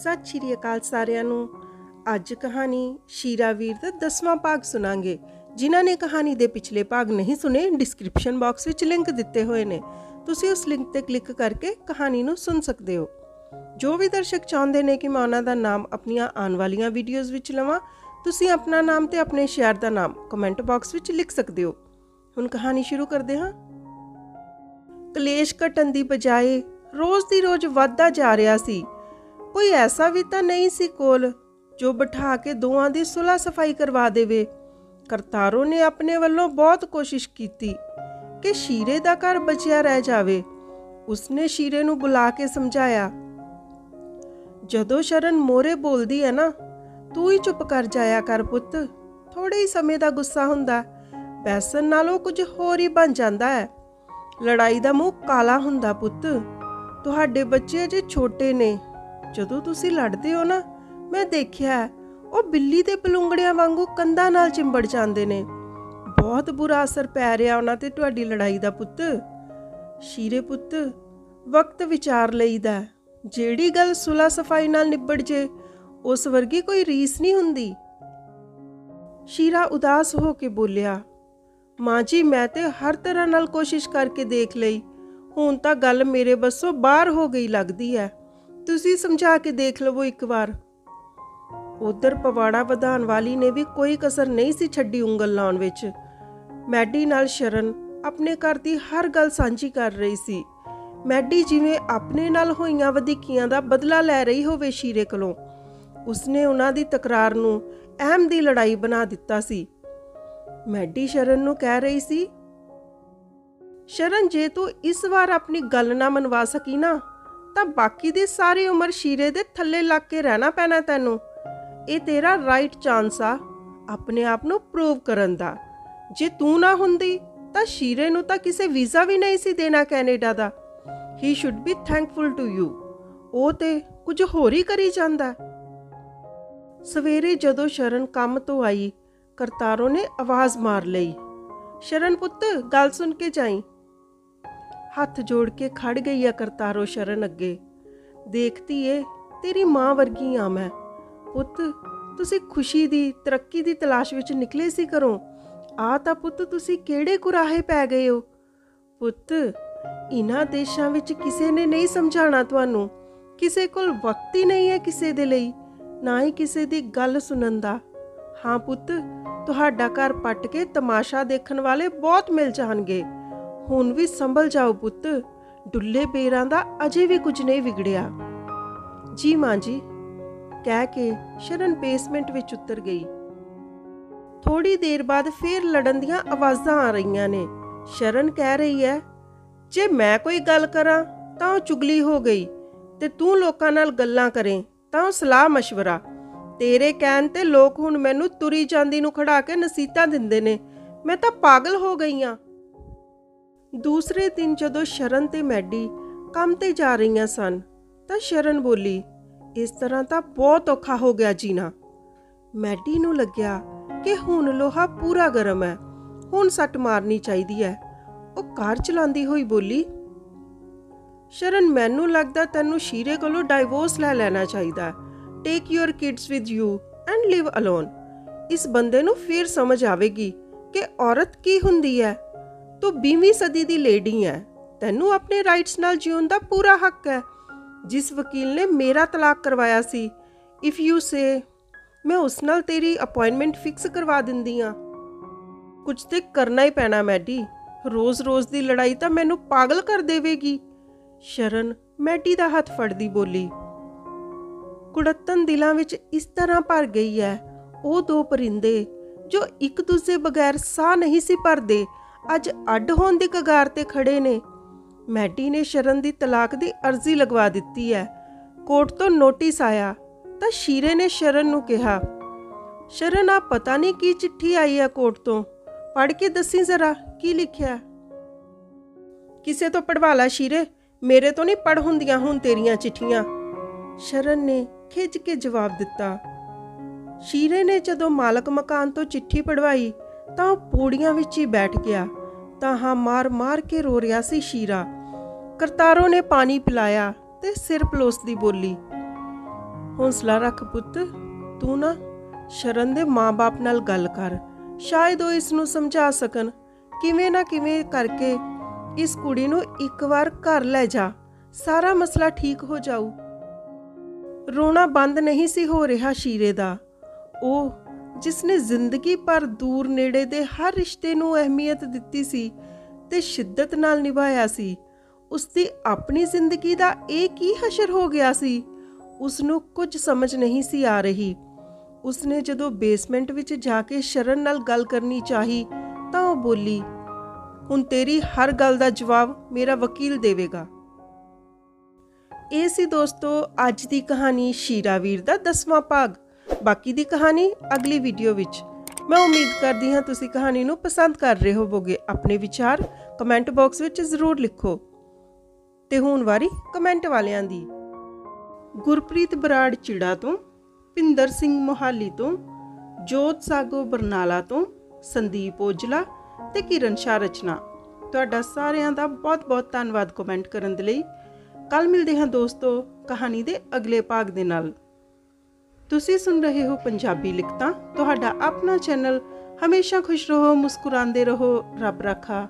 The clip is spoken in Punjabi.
ਸਤਿ ਸ਼੍ਰੀ ਅਕਾਲ ਸਾਰਿਆਂ ਨੂੰ। ਅੱਜ ਕਹਾਣੀ ਸ਼ੀਰਾ ਵੀਰ ਦਾ 10ਵਾਂ ਭਾਗ ਸੁਣਾਂਗੇ। ਜਿਨ੍ਹਾਂ ਨੇ ਕਹਾਣੀ ਦੇ ਪਿਛਲੇ ਭਾਗ ਨਹੀਂ ਸੁਨੇ ਡਿਸਕ੍ਰਿਪਸ਼ਨ ਬਾਕਸ ਵਿੱਚ ਲਿੰਕ ਦਿੱਤੇ ਹੋਏ ਨੇ। ਤੁਸੀਂ ਉਸ ਲਿੰਕ ਤੇ ਕਲਿੱਕ ਕਰਕੇ ਕਹਾਣੀ ਨੂੰ ਸੁਣ ਸਕਦੇ ਹੋ। ਜੋ ਵੀ ਦਰਸ਼ਕ ਚਾਹੁੰਦੇ ਨੇ ਕਿ ਮੈਂ ਉਹਨਾਂ ਦਾ ਨਾਮ ਆਪਣੀਆਂ ਆਉਣ ਵਾਲੀਆਂ ਵੀਡੀਓਜ਼ ਵਿੱਚ ਲਵਾਂ, ਤੁਸੀਂ ਆਪਣਾ ਨਾਮ ਤੇ ਆਪਣੇ ਸ਼ਹਿਰ ਦਾ ਨਾਮ ਕਮੈਂਟ ਬਾਕਸ ਵਿੱਚ ਲਿਖ ਸਕਦੇ ਹੋ। ਹੁਣ ਕਹਾਣੀ ਸ਼ੁਰੂ ਕਰਦੇ ਹਾਂ। ਕਲੇਸ਼ ਘਟਣ ਦੀ ਬਜਾਏ ਰੋਜ਼ ਦੀ ਰੋਜ਼ ਵੱਧਦਾ ਜਾ ਰਿਹਾ ਸੀ। ਕੋਈ ਐਸਾ ਵੀ ਤਾਂ ਨਹੀਂ ਸੀ ਕੋਲ ਜੋ ਬਿਠਾ ਕੇ ਦੋਵਾਂ ਦੀ ਸੁਲਾ ਸਫ਼ਾਈ ਕਰਵਾ ਦੇਵੇ। ਕਰਤਾਰੋ ਨੇ ਆਪਣੇ ਵੱਲੋਂ ਬਹੁਤ ਕੋਸ਼ਿਸ਼ ਕੀਤੀ ਕਿ ਸ਼ੀਰੇ ਦਾ ਘਰ ਬਚਿਆ ਰਹਿ ਜਾਵੇ। ਉਸਨੇ ਸ਼ੀਰੇ ਨੂੰ ਬੁਲਾ ਕੇ ਸਮਝਾਇਆ, ਜਦੋਂ ਸ਼ਰਨ ਮੋਰੇ ਬੋਲਦੀ ਹੈ ਨਾ, ਤੂੰ ਹੀ ਚੁੱਪ ਕਰ ਜਾਇਆ ਕਰ ਪੁੱਤ। ਥੋੜੇ ਹੀ ਸਮੇਂ ਦਾ ਗੁੱਸਾ ਹੁੰਦਾ ਬੈਸਨ ਨਾਲੋਂ ਕੁਝ ਹੋਰ ਹੀ ਬਣ ਜਾਂਦਾ ਹੈ ਲੜਾਈ ਦਾ ਮੂੰਹ ਕਾਲਾ ਹੁੰਦਾ ਪੁੱਤ। ਤੁਹਾਡੇ ਬੱਚੇ ਅਜੇ ਛੋਟੇ ਨੇ। ਜਦੋਂ ਤੁਸੀਂ ਲੜਦੇ ਹੋ ਨਾ, ਮੈਂ ਦੇਖਿਆ ਉਹ ਬਿੱਲੀ ਦੇ ਬਲੂੰਗੜਿਆਂ ਵਾਂਗੂ ਕੰਧਾਂ ਨਾਲ ਚਿੰਬੜ ਜਾਂਦੇ ਨੇ। ਬਹੁਤ ਬੁਰਾ ਅਸਰ ਪੈ ਰਿਹਾ ਉਹਨਾਂ ਤੇ ਤੁਹਾਡੀ ਲੜਾਈ ਦਾ ਪੁੱਤ। ਸ਼ੀਰੇ ਪੁੱਤ, ਵਕਤ ਵਿਚਾਰ ਲਈਦਾ ਹੈ। ਜਿਹੜੀ ਗੱਲ ਸੁਲਾ ਸਫ਼ਾਈ ਨਾਲ ਨਿਬੜ ਜੇ, ਉਸ ਵਰਗੀ ਕੋਈ ਰੀਸ ਨਹੀਂ ਹੁੰਦੀ। ਸ਼ੀਰਾ ਉਦਾਸ ਹੋ ਕੇ ਬੋਲਿਆ, ਮਾਂ ਜੀ, ਮੈਂ ਤੇ ਹਰ ਤਰ੍ਹਾਂ ਨਾਲ ਕੋਸ਼ਿਸ਼ ਕਰਕੇ ਦੇਖ ਲਈ। ਹੁਣ ਤਾਂ ਗੱਲ ਮੇਰੇ ਬੱਸੋਂ ਬਾਹਰ ਹੋ ਗਈ ਲੱਗਦੀ ਹੈ। ਤੁਸੀਂ ਸਮਝਾ ਕੇ ਦੇਖ ਲਵੋ ਇੱਕ ਵਾਰ। ਉਧਰ ਪਵਾੜਾ ਵਧਾਉਣ ਵਾਲੀ ਨੇ ਵੀ ਕੋਈ ਕਸਰ ਨਹੀਂ ਸੀ ਛੱਡੀ ਉਂਗਲ ਲਾਉਣ ਵਿੱਚ। ਮੈਡੀ ਨਾਲ ਸ਼ਰਨ ਆਪਣੇ ਘਰ ਦੀ ਹਰ ਗੱਲ ਸਾਂਝੀ ਕਰ ਰਹੀ ਸੀ। ਮੈਡੀ ਜਿਵੇਂ ਆਪਣੇ ਨਾਲ ਹੋਈਆਂ ਵਧੀਕੀਆਂ ਦਾ ਬਦਲਾ ਲੈ ਰਹੀ ਹੋਵੇ ਸ਼ੀਰੇ ਕੋਲੋਂ, ਉਸਨੇ ਉਹਨਾਂ ਦੀ ਤਕਰਾਰ ਨੂੰ ਅਹਿਮ ਦੀ ਲੜਾਈ ਬਣਾ ਦਿੱਤਾ ਸੀ। ਮੈਡੀ ਸ਼ਰਨ ਨੂੰ ਕਹਿ ਰਹੀ ਸੀ, ਸ਼ਰਨ, ਜੇ ਤੂੰ ਇਸ ਵਾਰ ਆਪਣੀ ਗੱਲ ਨਾ ਮਨਵਾ ਸਕੀ ਨਾ ਤਾਂ ਬਾਕੀ ਦੀ ਸਾਰੀ ਉਮਰ ਸ਼ੀਰੇ ਦੇ ਥੱਲੇ ਲੱਗ ਕੇ ਰਹਿਣਾ ਪੈਣਾ ਤੈਨੂੰ। ਇਹ ਤੇਰਾ ਰਾਈਟ ਚਾਂਸ ਆ, ਆਪਣੇ ਆਪ ਨੂੰ ਪ੍ਰੂਵ ਕਰਨ ਦਾ। ਜੇ ਤੂੰ ਨਾ ਹੁੰਦੀ, ਤਾਂ ਸ਼ੀਰੇ ਨੂੰ ਤਾਂ ਕਿਸੇ ਵੀਜ਼ਾ ਵੀ ਨਹੀਂ ਸੀ ਦੇਣਾ Canada the. He should be thankful to you ਉਹ ਤੇ ਕੁਝ ਹੋਰ ਹੀ ਕਰੀ ਜਾਂਦਾ। ਸਵੇਰੇ ਜਦੋਂ ਸ਼ਰਨ ਕੰਮ ਤੋਂ ਆਈ, ਕਰਤਾਰੋ ਨੇ ਆਵਾਜ਼ ਮਾਰ ਲਈ। ਸ਼ਰਨ ਪੁੱਤ, ਗੱਲ ਸੁਣ ਕੇ ਜਾਈ। ਹੱਥ ਜੋੜ ਕੇ ਖੜ ਗਈ ਆ ਕਰਤਾਰੋ ਸ਼ਰਨ ਅੱਗੇ। ਦੇਖਤੀ ਏ ਤੇਰੀ ਮਾਂ ਵਰਗੀ ਆ ਮੈਂ। ਪੁੱਤ, ਤੁਸੀਂ ਖੁਸ਼ੀ ਦੀ, ਤਰੱਕੀ ਦੀ ਤਲਾਸ਼ ਵਿੱਚ ਨਿਕਲੇ ਸੀ ਘਰੋਂ। ਆ ਤਾਂ ਪੁੱਤ, ਤੁਸੀਂ ਕਿਹੜੇ ਕੁਰਾਹੇ ਪੈ ਗਏ ਹੋ? ਪੁੱਤ, ਇਨ੍ਹਾਂ ਦੇਸ਼ਾਂ ਵਿੱਚ ਕਿਸੇ ਨੇ ਨਹੀਂ ਸਮਝਾਣਾ ਤੁਹਾਨੂੰ। ਕਿਸੇ ਕੋਲ ਵਕਤ ਹੀ ਨਹੀਂ ਹੈ ਕਿਸੇ ਦੇ ਲਈ, ਨਾ ਹੀ ਕਿਸੇ ਦੀ ਗੱਲ ਸੁਣਨ ਦਾ। ਹਾਂ ਪੁੱਤ, ਤੁਹਾਡਾ ਘਰ ਪੱਟ ਕੇ ਤਮਾਸ਼ਾ ਦੇਖਣ ਵਾਲੇ ਬਹੁਤ ਮਿਲ ਜਾਣਗੇ। ਹੁਣ ਵੀ ਸੰਭਲ ਜਾਓ ਪੁੱਤ। ਡੁੱਲੇ ਪੇਰਾਂ ਦਾ ਅਜੇ ਵੀ ਕੁਝ ਨਹੀਂ ਵਿਗੜਿਆ। ਜੀ ਮਾਂ ਜੀ, ਕਹਿ ਕੇ ਸ਼ਰਨ ਬੇਸਮੈਂਟ ਵਿੱਚ ਉਤਰ ਗਈ। ਥੋੜੀ ਦੇਰ ਬਾਅਦ ਫੇਰ ਲੜਨ ਦੀਆਂ ਆਵਾਜ਼ਾਂ ਆ ਰਹੀਆਂ ਨੇ। ਸ਼ਰਨ ਕਹਿ ਰਹੀ ਹੈ, ਜੇ ਮੈਂ ਕੋਈ ਗੱਲ ਕਰਾਂ, ਤਾਂ ਉਹ ਚੁਗਲੀ ਹੋ ਗਈ। ਤੇ ਤੂੰ ਲੋਕਾਂ ਨਾਲ ਗੱਲਾਂ ਕਰੇ, ਤਾਂ ਉਹ ਸਲਾਹ مشਵਰਾ ਤੇਰੇ ਕਹਿਣ ਤੇ ਲੋਕ ਹੁਣ ਮੈਨੂੰ ਤੁਰੀ ਜਾਂਦੀ ਨੂੰ ਖੜਾ ਕੇ ਨਸੀਤਾ ਦਿੰਦੇ ਨੇ। ਮੈਂ ਤਾਂ ਪਾਗਲ ਹੋ ਗਈ ਆ। ਦੂਸਰੇ ਦਿਨ ਜਦੋਂ ਸ਼ਰਨ ਤੇ ਮੈਡੀ ਕੰਮ ਤੇ ਜਾ ਰਹੀਆਂ ਸਨ, ਤਾਂ ਸ਼ਰਨ ਬੋਲੀ, ਇਸ ਤਰ੍ਹਾਂ ਤਾਂ ਬਹੁਤ ਔਖਾ ਹੋ ਗਿਆ ਜੀਣਾ ਮੈਡੀ ਨੂੰ ਲੱਗਿਆ ਕਿ ਹੁਣ ਲੋਹਾ ਪੂਰਾ ਗਰਮ ਹੈ, ਹੁਣ ਸੱਟ ਮਾਰਨੀ ਚਾਹੀਦੀ ਹੈ। ਉਹ ਕਾਰ ਚਲਾਉਂਦੀ ਹੋਈ ਬੋਲੀ, ਸ਼ਰਨ, ਮੈਨੂੰ ਲੱਗਦਾ ਤੈਨੂੰ ਸ਼ੀਰੇ ਕੋਲੋਂ ਡਾਈਵੋਰਸ ਲੈ ਲੈਣਾ ਚਾਹੀਦਾ। Take your kids with you and live alone ਇਸ ਬੰਦੇ ਨੂੰ ਫਿਰ ਸਮਝ ਆਵੇਗੀ ਕਿ ਔਰਤ ਕੀ ਹੁੰਦੀ ਹੈ। ਤੂੰ 20ਵੀਂ ਸਦੀ ਦੀ ਲੇਡੀ ਹੈ ਤੈਨੂੰ ਆਪਣੇ ਰਾਈਟਸ ਨਾਲ ਜਿਉਣ ਦਾ ਪੂਰਾ ਹੱਕ ਹੈ ਜਿਸ ਵਕੀਲ ਨੇ ਮੇਰਾ ਤਲਾਕ ਕਰਵਾਇਆ ਸੀ। ਇਫ ਯੂ ਸੇ ਮੈਂ ਉਸ ਨਾਲ ਤੇਰੀ ਅਪਾਇੰਟਮੈਂਟ ਫਿਕਸ ਕਰਵਾ ਦਿੰਦੀ ਆ। ਕੁਝ ਤੇ ਕਰਨਾ ਹੀ ਪੈਣਾ ਮੈਡੀ। ਰੋਜ਼-ਰੋਜ਼ ਦੀ ਲੜਾਈ ਤਾਂ ਮੈਨੂੰ ਪਾਗਲ ਕਰ ਦੇਵੇਗੀ। ਸ਼ਰਨ, ਮੈਡੀ ਦਾ ਹੱਥ ਫੜਦੀ ਬੋਲੀ। ਕੁੜੱਤਨ ਦਿਲਾਂ ਵਿੱਚ ਇਸ ਤਰ੍ਹਾਂ ਭਰ ਗਈ ਹੈ ਉਹ ਦੋ ਪਰਿੰਦੇ, ਜੋ ਇੱਕ ਦੂਜੇ ਬਗੈਰ ਸਾਹ ਨਹੀਂ ਸੀ ਭਰਦੇ। ਅੱਜ ਅੱਡ ਹੋਣ ਦੀ ਕਗਾਰ ਤੇ ਖੜੇ ਨੇ। ਮੈਡੀ ਨੇ ਸ਼ਰਨ ਦੀ ਤਲਾਕ ਦੀ ਅਰਜ਼ੀ ਲਗਵਾ ਦਿੱਤੀ ਹੈ। ਕੋਰਟ ਤੋਂ ਨੋਟਿਸ ਆਇਆ, ਤਾਂ ਸ਼ੀਰੇ ਨੇ ਸ਼ਰਨ ਨੂੰ ਕਿਹਾ, ਸ਼ਰਨ ਆ ਪਤਾ ਨਹੀਂ ਕੀ ਚਿੱਠੀ ਆਈ ਹੈ ਕੋਰਟ ਤੋਂ? ਪੜ੍ਹ ਕੇ ਦੱਸੀ ਜ਼ਰਾ, ਕੀ ਲਿਖਿਆ? ਕਿਸੇ ਤੋਂ ਪੜਵਾ ਲੈ ਸ਼ੀਰੇ, ਮੇਰੇ ਤੋਂ ਨਹੀਂ ਪੜ ਹੁੰਦੀਆਂ ਹੁਣ ਤੇਰੀਆਂ ਚਿੱਠੀਆਂ। ਸ਼ਰਨ ਨੇ ਖਿੱਚ ਕੇ ਜਵਾਬ ਦਿੱਤਾ। ਸ਼ੀਰੇ ਨੇ ਜਦੋਂ ਮਾਲਕ ਮਕਾਨ ਤੋਂ ਚਿੱਠੀ ਪੜਵਾਈ ਤਾਂ ਪੌੜੀਆਂ ਵਿੱਚ ਹੀ ਬੈਠ ਗਿਆ। ਤਾਂ ਹਾਂ ਮਾਰ-ਮਾਰ ਕੇ ਰੋ ਰਿਹਾ ਸੀ ਸ਼ੀਰਾ। ਕਰਤਾਰੋ ਨੇ ਪਾਣੀ ਪਿਲਾਇਆ ਤੇ ਸਿਰ ਪਲੋਸਦੀ ਬੋਲੀ, ਹੌਸਲਾ ਰੱਖ ਪੁੱਤ, ਤੂੰ ਨਾ ਸ਼ਰਨ ਦੇ ਮਾਪੇ ਨਾਲ ਗੱਲ ਕਰ। ਸ਼ਾਇਦ ਉਹ ਇਸ ਨੂੰ ਸਮਝਾ ਸਕਣ। ਕਿਵੇਂ ਨਾ ਕਿਵੇਂ ਕਰਕੇ ਇਸ ਕੁੜੀ ਨੂੰ ਇੱਕ ਵਾਰ ਘਰ ਲੈ ਜਾ। ਸਾਰਾ ਮਸਲਾ ਠੀਕ ਹੋ ਜਾਊ। ਰੋਣਾ ਬੰਦ ਨਹੀਂ ਸੀ ਹੋ ਰਿਹਾ ਸ਼ੀਰੇ ਦਾ। ਉਹ ਜਿਸ ਨੇ ਜ਼ਿੰਦਗੀ ਭਰ ਦੂਰ ਨੇੜੇ ਦੇ ਹਰ ਰਿਸ਼ਤੇ ਨੂੰ ਅਹਿਮੀਅਤ ਦਿੱਤੀ ਸੀ ਤੇ ਸ਼ਿੱਦਤ ਨਾਲ ਨਿਭਾਇਆ ਸੀ ਉਸ ਦੀ ਆਪਣੀ ਜ਼ਿੰਦਗੀ ਦਾ ਇਹ ਕੀ ਹਸ਼ਰ ਹੋ ਗਿਆ ਸੀ ਉਸ ਨੂੰ ਕੁਝ ਸਮਝ ਨਹੀਂ ਸੀ ਆ ਰਹੀ। ਉਸ ਨੇ ਜਦੋਂ ਬੇਸਮੈਂਟ ਵਿੱਚ ਜਾ ਕੇ ਸ਼ਰਨ ਨਾਲ ਗੱਲ ਕਰਨੀ ਚਾਹੀ, ਤਾਂ ਉਹ ਬੋਲੀ, ਹੁਣ ਤੇਰੀ ਹਰ ਗੱਲ ਦਾ ਜਵਾਬ ਮੇਰਾ ਵਕੀਲ ਦੇਵੇਗਾ। ਇਹ ਸੀ ਦੋਸਤੋ, ਅੱਜ ਦੀ ਕਹਾਣੀ ਸ਼ੀਰਾਵੀਰ ਦਾ 10ਵਾਂ ਭਾਗ। ਬਾਕੀ ਦੀ ਕਹਾਣੀ ਅਗਲੀ ਵੀਡੀਓ ਵਿੱਚ। ਮੈਂ ਉਮੀਦ ਕਰਦੀ ਹਾਂ ਤੁਸੀਂ ਕਹਾਣੀ ਨੂੰ ਪਸੰਦ ਕਰ ਰਹੇ ਹੋਵੋਗੇ। ਆਪਣੇ ਵਿਚਾਰ ਕਮੈਂਟ ਬਾਕਸ ਵਿੱਚ ਜ਼ਰੂਰ ਲਿਖੋ। ਤੇ ਹੁਣ ਵਾਰੀ ਕਮੈਂਟ ਵਾਲਿਆਂ ਦੀ। ਗੁਰਪ੍ਰੀਤ ਬਰਾੜ ਚਿੜਾ ਤੋਂ, ਭਿੰਦਰ ਸਿੰਘ ਮੋਹਾਲੀ ਤੋਂ, ਜੋਤ ਸਾਗੋ ਬਰਨਾਲਾ ਤੋਂ, ਸੰਦੀਪ ਓਜਲਾ ਤੇ ਕਿਰਨ ਸ਼ਾਹ ਰਚਨਾ। ਤੁਹਾਡਾ ਸਾਰਿਆਂ ਦਾ ਬਹੁਤ-ਬਹੁਤ ਧੰਨਵਾਦ ਕਮੈਂਟ ਕਰਨ ਦੇ ਲਈ। ਕੱਲ ਮਿਲਦੇ ਹਾਂ ਦੋਸਤੋ ਕਹਾਣੀ ਦੇ ਅਗਲੇ ਭਾਗ ਦੇ ਨਾਲ। ਤੁਸੀਂ ਸੁਣ ਰਹੇ ਹੋ ਪੰਜਾਬੀ ਲਿਖਤਾਂ। ਤੁਹਾਡਾ ਆਪਣਾ ਚੈਨਲ ਹਮੇਸ਼ਾ ਖੁਸ਼ ਰਹੋ, ਮੁਸਕਰਾਉਂਦੇ ਰਹੋ। ਰੱਬ ਰਾਖਾ।